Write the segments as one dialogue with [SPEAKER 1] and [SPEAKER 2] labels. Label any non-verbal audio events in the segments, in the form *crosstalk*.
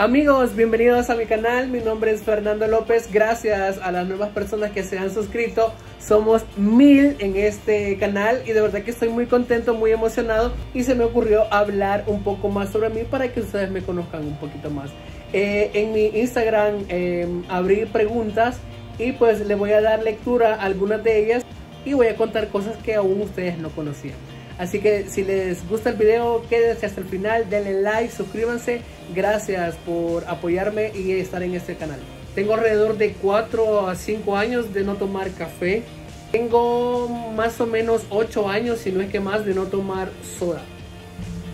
[SPEAKER 1] Amigos, bienvenidos a mi canal, mi nombre es Fernando López, gracias a las nuevas personas que se han suscrito, somos mil en este canal y de verdad que estoy muy contento, muy emocionado y se me ocurrió hablar un poco más sobre mí para que ustedes me conozcan un poquito más. Eh, en mi Instagram eh, abrí preguntas y pues le voy a dar lectura a algunas de ellas y voy a contar cosas que aún ustedes no conocían. Así que si les gusta el video, quédense hasta el final, denle like, suscríbanse. Gracias por apoyarme y estar en este canal. Tengo alrededor de 4 a 5 años de no tomar café. Tengo más o menos 8 años, si no es que más, de no tomar soda.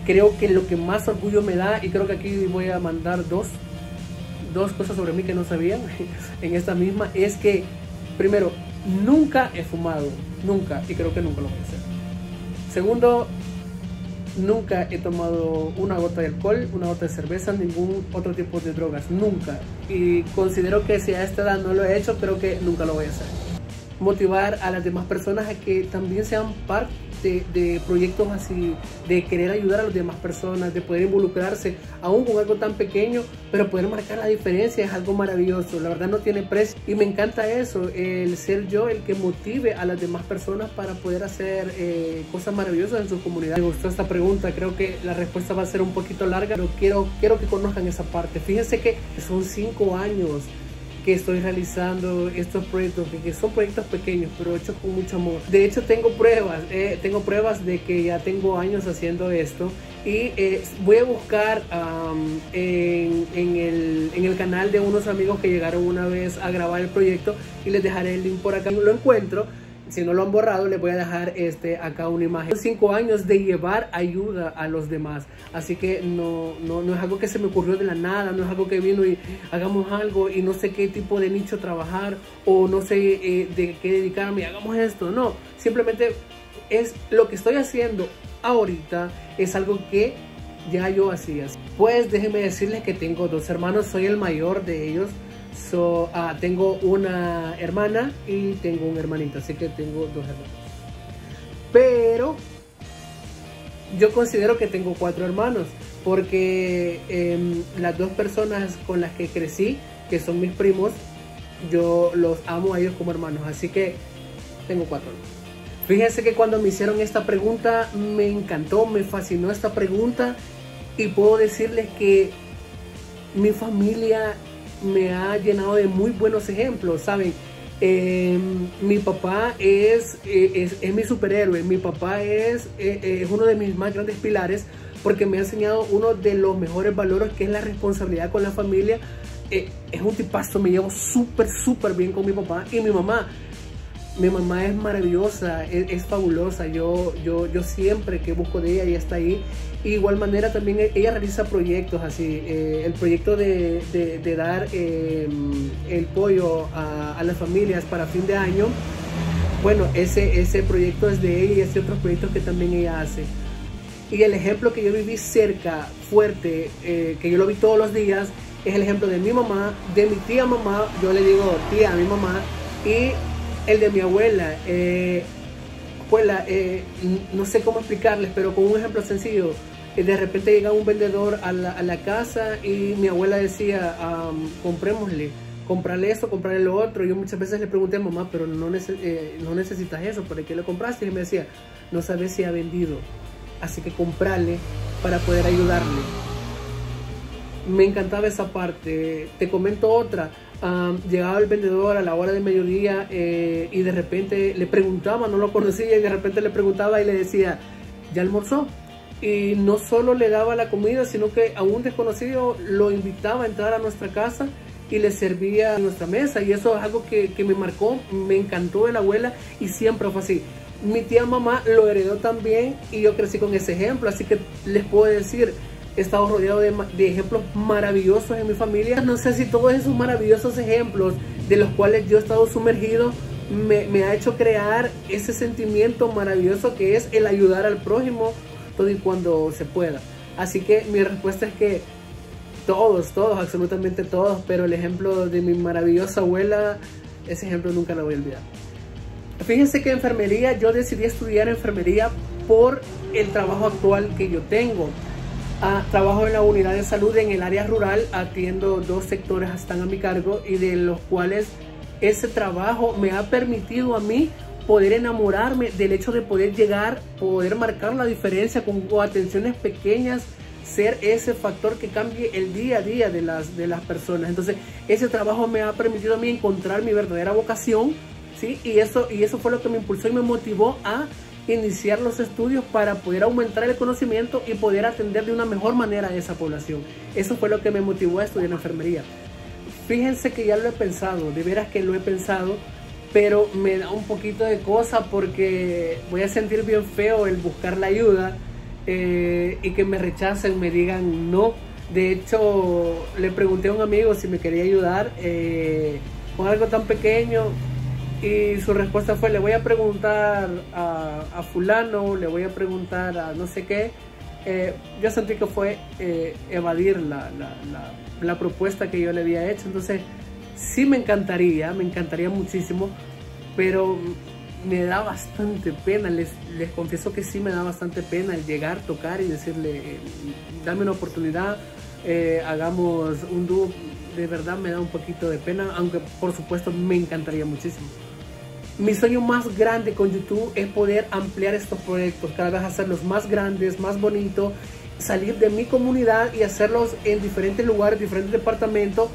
[SPEAKER 1] Creo que lo que más orgullo me da, y creo que aquí voy a mandar dos, dos cosas sobre mí que no sabían *laughs* en esta misma, es que, primero, nunca he fumado, nunca, y creo que nunca lo voy a hacer. Segundo, nunca he tomado una gota de alcohol, una gota de cerveza, ningún otro tipo de drogas, nunca. Y considero que si a esta edad no lo he hecho, creo que nunca lo voy a hacer. Motivar a las demás personas a que también sean parte de, proyectos así, de querer ayudar a las demás personas, de poder involucrarse, aún con algo tan pequeño, pero poder marcar la diferencia es algo maravilloso. La verdad no tiene precio y me encanta eso, el ser yo el que motive a las demás personas para poder hacer eh, cosas maravillosas en su comunidad. Me gustó esta pregunta, creo que la respuesta va a ser un poquito larga, pero quiero, quiero que conozcan esa parte. Fíjense que son cinco años que estoy realizando estos proyectos, que son proyectos pequeños, pero hechos con mucho amor. De hecho, tengo pruebas, eh, tengo pruebas de que ya tengo años haciendo esto y eh, voy a buscar en, en, el, en el canal de unos amigos que llegaron una vez a grabar el proyecto y les dejaré el link por acá. Lo encuentro si no lo han borrado, les voy a dejar este, acá una imagen. Cinco años de llevar ayuda a los demás. Así que no, no, no, es algo que se me ocurrió de la nada, no es algo que vino y hagamos algo y no sé qué tipo de nicho trabajar o no sé eh, de qué dedicarme, hagamos esto. No, simplemente es lo que estoy haciendo ahorita, es algo que ya yo hacía. Pues déjenme decirles que tengo dos hermanos, soy el mayor de ellos. So, ah, tengo una hermana y tengo un hermanito, así que tengo dos hermanos. Pero yo considero que tengo cuatro hermanos, porque em, las dos personas con las que crecí, que son mis primos, yo los amo a ellos como hermanos, así que tengo cuatro hermanos. Fíjense que cuando me hicieron esta pregunta, me encantó, me fascinó esta pregunta y puedo decirles que mi familia me ha llenado de muy buenos ejemplos, ¿saben? Em, mi papá es, es, es, mi superhéroe, mi papá es, eh, es uno de mis más grandes pilares porque me ha enseñado uno de los mejores valores que es la responsabilidad con la familia. Eh, es un tipazo, me llevo súper, súper bien con mi papá y mi mamá mi mamá es maravillosa, es, fabulosa. Yo, yo, yo siempre que busco de ella, ella está ahí. Igual manera también e, ella realiza proyectos así. Eh, el proyecto de, de, dar em, el pollo a, las familias para fin de año. Bueno, ese, ese proyecto es de ella y ese otros proyectos que también ella hace. Y el ejemplo que yo viví cerca, fuerte, eh, que yo lo vi todos los días, es el ejemplo de mi mamá, de mi tía mamá, yo le digo tía a mi mamá, y el de mi abuela. Eh, abuela, no sé cómo explicarles, pero con un ejemplo sencillo. Eh, de repente llega un vendedor a la, casa y mi abuela decía, comprémosle, comprarle eso, comprarle lo otro. Yo muchas veces le pregunté a mamá, pero no, no necesitas eso, ¿para qué lo compraste? Y me decía, no sabes si ha vendido, así que comprarle para poder ayudarle. Me encantaba esa parte. Te comento otra llegaba el vendedor a la hora del mediodía eh, y de repente le preguntaba, no lo conocía y de repente le preguntaba y le decía, ¿ya almorzó? Y no solo le daba la comida, sino que a un desconocido lo invitaba a entrar a nuestra casa y le servía a nuestra mesa. Y eso es algo que, que me marcó, me encantó de la abuela y siempre fue así. Mi tía mamá lo heredó también y yo crecí con ese ejemplo, así que les puedo decir, he estado rodeado de, ejemplos maravillosos en mi familia. No sé si todos esos maravillosos ejemplos de los cuales yo he estado sumergido me, ha hecho crear ese sentimiento maravilloso que es el ayudar al prójimo todo y cuando se pueda. Así que mi respuesta es que todos, todos, absolutamente todos, pero el ejemplo de mi maravillosa abuela, ese ejemplo nunca lo voy a olvidar. Fíjense que enfermería, yo decidí estudiar enfermería por el trabajo actual que yo tengo. Ah, trabajo en la unidad de salud en el área rural, atiendo dos sectores están a mi cargo y de los cuales ese trabajo me ha permitido a mí poder enamorarme del hecho de poder llegar, poder marcar la diferencia con, atenciones pequeñas, ser ese factor que cambie el día a día de las, de las personas. Entonces, ese trabajo me ha permitido a mí encontrar mi verdadera vocación, ¿sí? Y eso, y eso fue lo que me impulsó y me motivó a iniciar los estudios para poder aumentar el conocimiento y poder atender de una mejor manera a esa población. Eso fue lo que me motivó a estudiar enfermería. Fíjense que ya lo he pensado, de veras que lo he pensado, pero me da un poquito de cosa porque voy a sentir bien feo el buscar la ayuda eh, y que me rechacen, me digan no. De hecho, le pregunté a un amigo si me quería ayudar eh, con algo tan pequeño y su respuesta fue, le voy a preguntar a, fulano, le voy a preguntar a no sé qué. Eh, yo sentí que fue eh, evadir la, la, la, propuesta que yo le había hecho. Entonces, sí me encantaría, me encantaría muchísimo, pero me da bastante pena, les, les confieso que sí me da bastante pena el llegar, tocar y decirle, dame una oportunidad, eh, hagamos un dúo, de verdad me da un poquito de pena, aunque por supuesto me encantaría muchísimo. Mi sueño más grande con YouTube es poder ampliar estos proyectos, cada vez hacerlos más grandes, más bonitos, salir de mi comunidad y hacerlos en diferentes lugares, diferentes departamentos.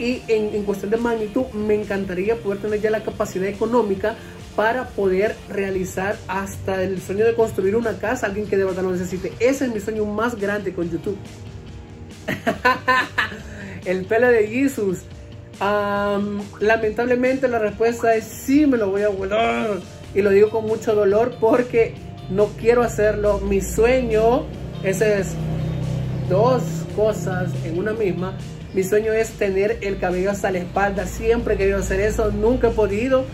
[SPEAKER 1] Y en, cuestión de magnitud, me encantaría poder tener ya la capacidad económica para poder realizar hasta el sueño de construir una casa, alguien que de verdad lo necesite. Ese es mi sueño más grande con YouTube. *laughs* el pelo de Jesus lamentablemente la respuesta es sí, me lo voy a volar. Y lo digo con mucho dolor porque no quiero hacerlo. Mi sueño, ese es dos cosas en una misma. Mi sueño es tener el cabello hasta la espalda. Siempre he querido hacer eso, nunca he podido.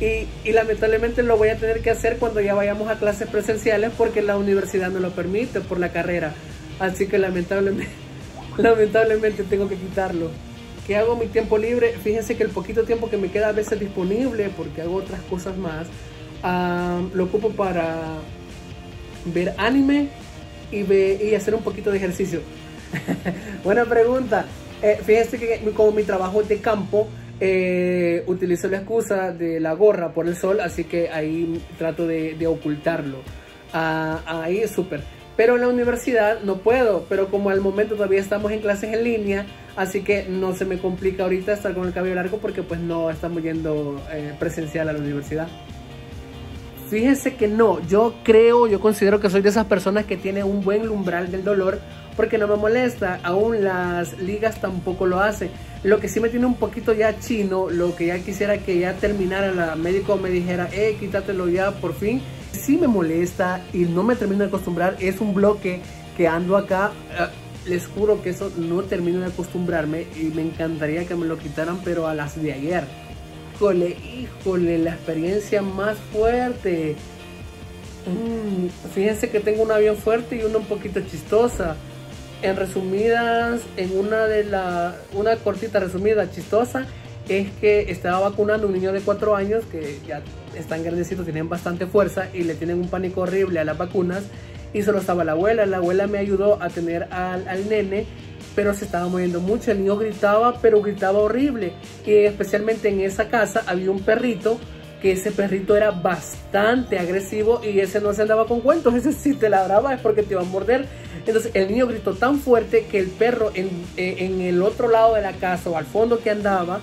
[SPEAKER 1] Y, lamentablemente lo voy a tener que hacer cuando ya vayamos a clases presenciales porque la universidad no lo permite por la carrera. Así que lamentablemente, *laughs* lamentablemente tengo que quitarlo. ¿Qué hago mi tiempo libre? Fíjense que el poquito tiempo que me queda a veces disponible, porque hago otras cosas más, lo ocupo para ver anime y hacer un poquito de ejercicio. *laughs* Buena pregunta. Eh, fíjense que como mi trabajo es de campo, eh, utilizo la excusa de la gorra por el sol, así que ahí trato de, ocultarlo. Ah, ahí es súper. Pero en la universidad no puedo, pero como al momento todavía estamos en clases en línea, Así que no se me complica ahorita estar con el cabello largo porque pues no estamos yendo eh, presencial a la universidad. Fíjense que no, yo creo, yo considero que soy de esas personas que tiene un buen umbral del dolor porque no me molesta, aún las ligas tampoco lo hacen. Lo que sí me tiene un poquito ya chino, lo que ya quisiera que ya terminara, la médico me dijera, eh, quítatelo ya por fin. Sí me molesta y no me termino de acostumbrar, es un bloque que ando acá, eh, les juro que eso no termino de acostumbrarme y me encantaría que me lo quitaran, pero a las de ayer. Híjole, híjole, la experiencia más fuerte. Mm, fíjense que tengo una bien fuerte y una un poquito chistosa. En resumidas, en una de la, una cortita resumida chistosa, es que estaba vacunando un niño de 4 años que ya están grandecitos, tienen bastante fuerza y le tienen un pánico horrible a las vacunas y solo estaba la abuela. La abuela me ayudó a tener al, al nene, pero se estaba moviendo mucho. El niño gritaba, pero gritaba horrible. Y especialmente en esa casa había un perrito que ese perrito era bastante agresivo y ese no se andaba con cuentos, *laughs* ese si te ladraba es porque te iba a morder. Entonces el niño gritó tan fuerte que el perro en, en, el otro lado de la casa o al fondo que andaba,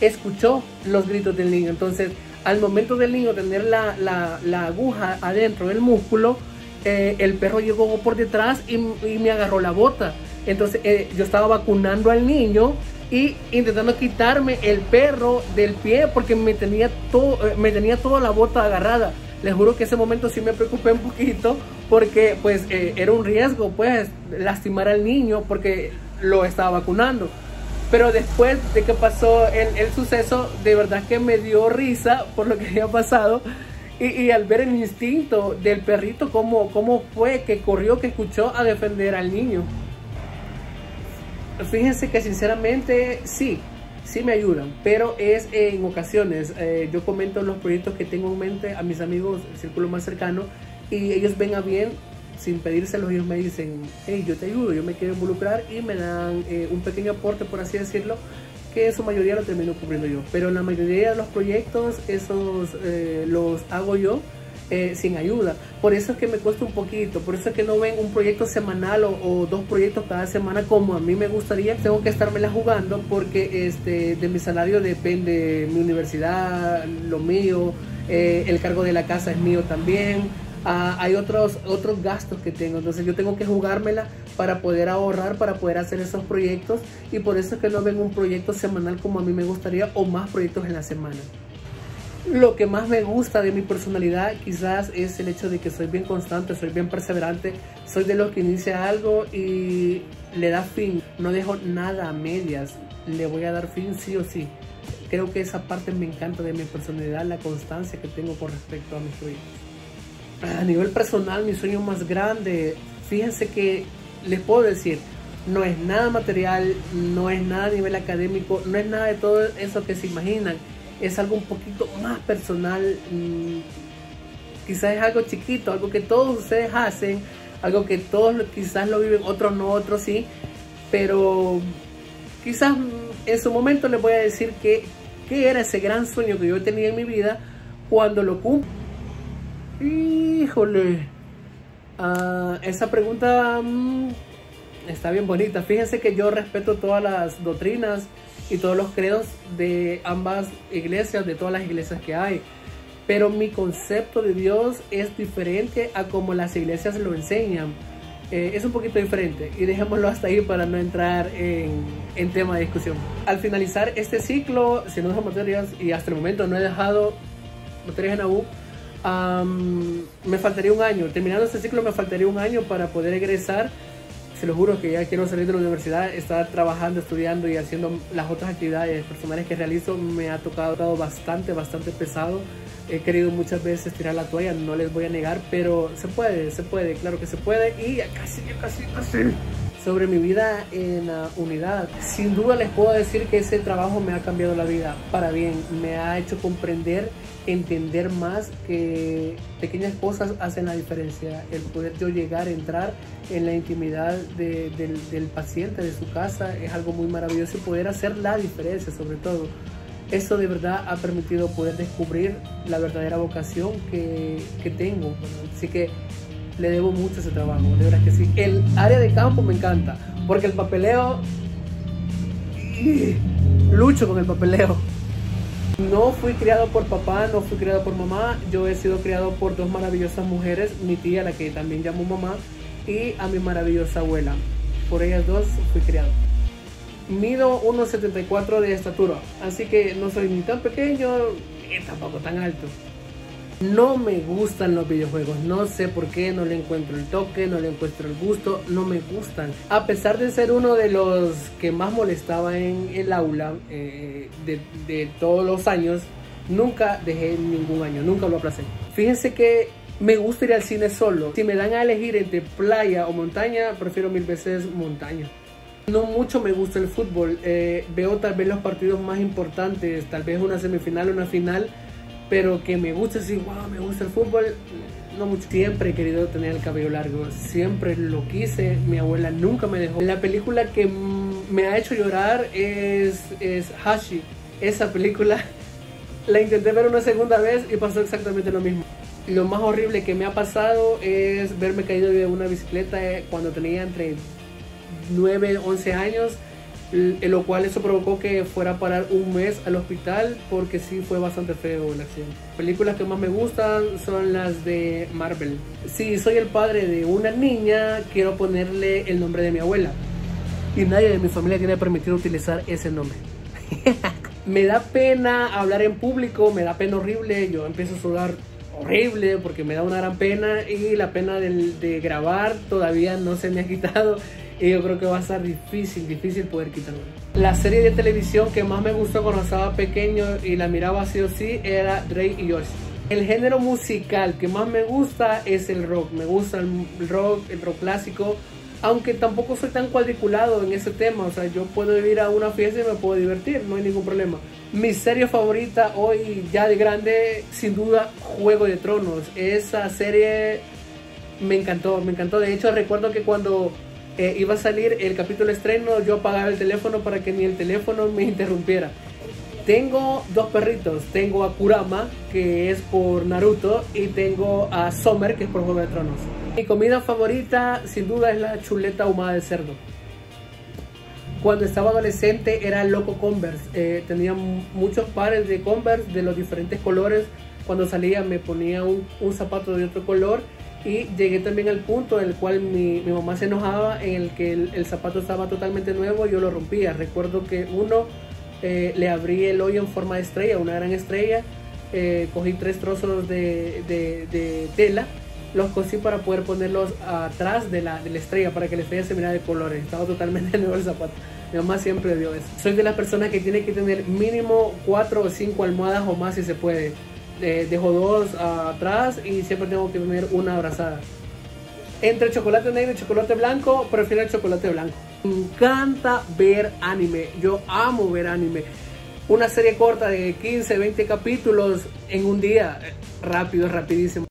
[SPEAKER 1] escuchó los gritos del niño. Entonces al momento del niño tener la, la, la aguja adentro del músculo, eh, el perro llegó por detrás y, me agarró la bota. Entonces eh, yo estaba vacunando al niño y intentando quitarme el perro del pie porque me tenía, todo, eh, me tenía toda la bota agarrada. Les juro que ese momento sí me preocupé un poquito porque pues era un riesgo pues lastimar al niño porque lo estaba vacunando. Pero después de que pasó el, el suceso, de verdad que me dio risa por lo que había pasado y, al ver el instinto del perrito, cómo, cómo fue que corrió, que escuchó a defender al niño. Fíjense que sinceramente sí, sí me ayudan, pero es en ocasiones. Eh, yo comento los proyectos que tengo en mente a mis amigos, el círculo más cercano, y ellos ven a bien sin pedírselo, ellos me dicen, hey, yo te ayudo, yo me quiero involucrar y me dan eh, un pequeño aporte, por así decirlo, que en su mayoría lo termino cubriendo yo. Pero la mayoría de los proyectos, esos eh, los hago yo. Eh, sin ayuda. Por eso es que me cuesta un poquito, por eso es que no ven un proyecto semanal o, dos proyectos cada semana como a mí me gustaría. Tengo que estármela jugando porque este, de mi salario depende mi universidad, lo mío, eh, el cargo de la casa es mío también. Ah, hay otros, otros gastos que tengo, entonces yo tengo que jugármela para poder ahorrar, para poder hacer esos proyectos y por eso es que no ven un proyecto semanal como a mí me gustaría o más proyectos en la semana. Lo que más me gusta de mi personalidad quizás es el hecho de que soy bien constante, soy bien perseverante, soy de los que inicia algo y le da fin, no dejo nada a medias, le voy a dar fin sí o sí. Creo que esa parte me encanta de mi personalidad, la constancia que tengo con respecto a mis proyectos. A nivel personal, mi sueño más grande, fíjense que les puedo decir, no es nada material, no es nada a nivel académico, no es nada de todo eso que se imaginan es algo un poquito más personal. Mm, quizás es algo chiquito, algo que todos ustedes hacen, algo que todos quizás lo viven, otros no, otros sí. Pero quizás en su momento les voy a decir que, qué era ese gran sueño que yo tenía en mi vida cuando lo cumplí. Híjole. Ah, esa pregunta mm, está bien bonita. Fíjense que yo respeto todas las doctrinas y todos los credos de ambas iglesias, de todas las iglesias que hay. Pero mi concepto de Dios es diferente a como las iglesias lo enseñan. Eh, es un poquito diferente y dejémoslo hasta ahí para no entrar en, en tema de discusión. Al finalizar este ciclo, si no dejo materias y hasta el momento no he dejado materias en AU, me faltaría un año. Terminando este ciclo me faltaría un año para poder egresar se lo juro que ya quiero salir de la universidad, estar trabajando, estudiando y haciendo las otras actividades personales que realizo me ha tocado bastante, bastante pesado. He querido muchas veces tirar la toalla, no les voy a negar, pero se puede, se puede, claro que se puede y ya casi, casi, casi sobre mi vida en la unidad. Sin duda les puedo decir que ese trabajo me ha cambiado la vida para bien, me ha hecho comprender, entender más que pequeñas cosas hacen la diferencia. El poder yo llegar, entrar en la intimidad del, paciente, de su casa, es algo muy maravilloso y poder hacer la diferencia sobre todo. Eso de verdad ha permitido poder descubrir la verdadera vocación que, que tengo. Así que le debo mucho ese trabajo, de verdad que sí. El área de campo me encanta, porque el papeleo, lucho con el papeleo. No fui criado por papá, no fui criado por mamá, yo he sido criado por dos maravillosas mujeres, mi tía, la que también llamo mamá, y a mi maravillosa abuela. Por ellas dos fui criado. Mido 1,74 de estatura, así que no soy ni tan pequeño ni tampoco tan alto. No me gustan los videojuegos, no sé por qué, no le encuentro el toque, no le encuentro el gusto, no me gustan. A pesar de ser uno de los que más molestaba en el aula eh, de, todos los años, nunca dejé ningún año, nunca lo aplacé. Fíjense que me gusta ir al cine solo. Si me dan a elegir entre playa o montaña, prefiero mil veces montaña. No mucho me gusta el fútbol. Eh, veo tal vez los partidos más importantes, tal vez una semifinal, o una final pero que me gusta así, wow, me gusta el fútbol, no mucho. Siempre he querido tener el cabello largo, siempre lo quise, mi abuela nunca me dejó. La película que me ha hecho llorar es, es Hashi. Esa película *laughs* la intenté ver una segunda vez y pasó exactamente lo mismo. Lo más horrible que me ha pasado es verme caído de una bicicleta eh, cuando tenía entre 9, 11 años lo cual eso provocó que fuera a parar un mes al hospital porque sí fue bastante feo la acción. Películas que más me gustan son las de Marvel. Si soy el padre de una niña, quiero ponerle el nombre de mi abuela. Y nadie de mi familia tiene permitido utilizar ese nombre. *laughs* me da pena hablar en público, me da pena horrible, yo empiezo a sudar horrible porque me da una gran pena y la pena de, de grabar todavía no se me ha quitado y yo creo que va a ser difícil, difícil poder quitarlo. La serie de televisión que más me gustó cuando estaba pequeño y la miraba así o sí era Drake y Josh. El género musical que más me gusta es el rock. Me gusta el rock, el rock clásico. Aunque tampoco soy tan cuadriculado en ese tema. O sea, yo puedo ir a una fiesta y me puedo divertir. No hay ningún problema. Mi serie favorita hoy, ya de grande, sin duda, Juego de Tronos. Esa serie me encantó, me encantó. De hecho, recuerdo que cuando eh, iba a salir el capítulo estreno, yo apagaba el teléfono para que ni el teléfono me interrumpiera. Tengo dos perritos. Tengo a Kurama, que es por Naruto, y tengo a Summer, que es por Juego de Tronos. Mi comida favorita, sin duda, es la chuleta ahumada de cerdo. Cuando estaba adolescente era loco Converse. Eh, tenía muchos pares de Converse de los diferentes colores. Cuando salía me ponía un, zapato de otro color y llegué también al punto en el cual mi, mamá se enojaba en el que el, zapato estaba totalmente nuevo y yo lo rompía. Recuerdo que uno eh, le abrí el hoyo en forma de estrella, una gran estrella. Eh, cogí tres trozos de, de, tela, los cosí para poder ponerlos atrás de la, de la estrella, para que la estrella se mirara de colores. Estaba totalmente *laughs* nuevo el zapato. Mi mamá siempre dio eso. Soy de las personas que tiene que tener mínimo cuatro o cinco almohadas o más si se puede. Dejo dos atrás y siempre tengo que tener una abrazada. Entre chocolate negro y chocolate blanco, prefiero el chocolate blanco. Me encanta ver anime. Yo amo ver anime. Una serie corta de 15, 20 capítulos en un día. Rápido, rapidísimo.